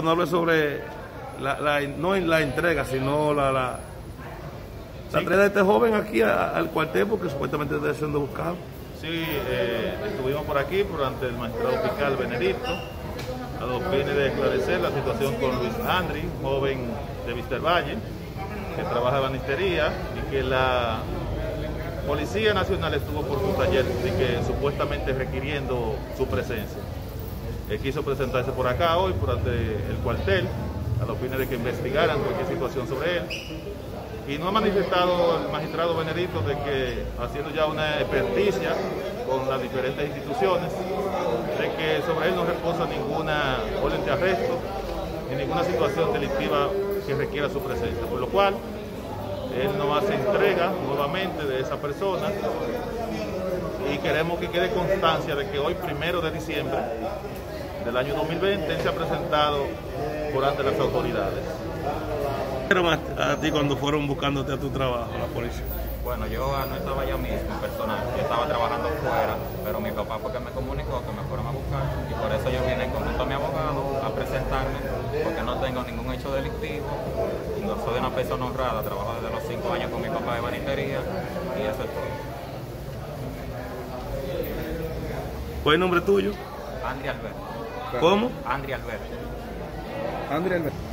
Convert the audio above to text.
No hable sobre la, la- no la entrega, sino la, la, la entrega de este joven aquí a- al cuartel porque supuestamente está siendo buscado. Sí, eh, estuvimos por aquí por ante el magistrado fiscal Benedicto a los fines de esclarecer la situación con Luis Andri, joven de Víster Valle, que trabaja en banistería y que la Policía Nacional estuvo por su taller y que supuestamente requiriendo su presencia. Él quiso presentarse por acá hoy, por ante el cuartel, a los fines de que investigaran cualquier situación sobre él. Y no ha manifestado el magistrado Benedicto de que, haciendo ya una experticia con las diferentes instituciones, de que sobre él no reposa ninguna orden de arresto ni ninguna situación delictiva que requiera su presencia. Por lo cual, él no hace entrega nuevamente de esa persona y queremos que quede constancia de que hoy, primero de diciembre del año 2020, él se ha presentado por ante las autoridades. ¿Qué era más a ti cuando fueron buscándote a tu trabajo, la policía? Bueno, yo ah, no estaba yo mismo personal, yo estaba trabajando fuera, pero mi papá fue que me comunicó que me fueron a buscar y por eso yo vine con a mi abogado a presentarme porque no tengo ningún hecho delictivo, no soy una persona honrada, trabajo desde los 5 años con mi papá de banistería y eso es todo. ¿Cuál es el nombre tuyo? Andri Alberto. ¿Cómo? Andri Alberto. André Alberto.